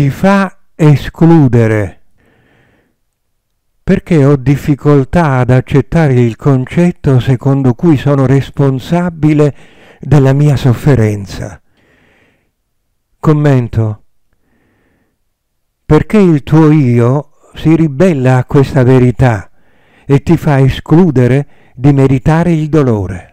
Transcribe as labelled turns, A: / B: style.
A: ti fa escludere. Perché ho difficoltà ad accettare il concetto secondo cui sono responsabile della mia sofferenza. Commento. Perché il tuo io si ribella a questa verità e ti fa escludere di meritare il dolore.